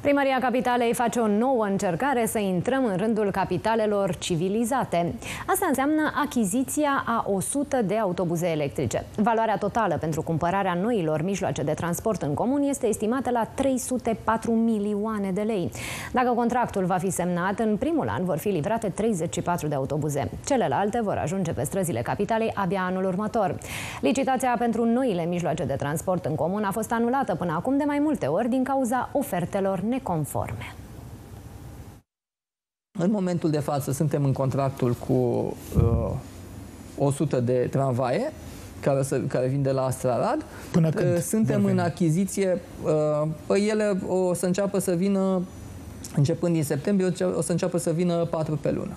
Primăria Capitalei face o nouă încercare să intrăm în rândul capitalelor civilizate. Asta înseamnă achiziția a 100 de autobuze electrice. Valoarea totală pentru cumpărarea noilor mijloace de transport în comun este estimată la 304 milioane de lei. Dacă contractul va fi semnat, în primul an vor fi livrate 34 de autobuze. Celelalte vor ajunge pe străzile capitalei abia anul următor. Licitația pentru noile mijloace de transport în comun a fost anulată până acum de mai multe ori din cauza ofertelor neconforme. În momentul de față suntem în contractul cu uh, 100 de tramvaie care, să, care vin de la Astrarad. Până când uh, Suntem în achiziție. Uh, păi ele o să înceapă să vină, începând din septembrie, o să înceapă să vină patru pe lună.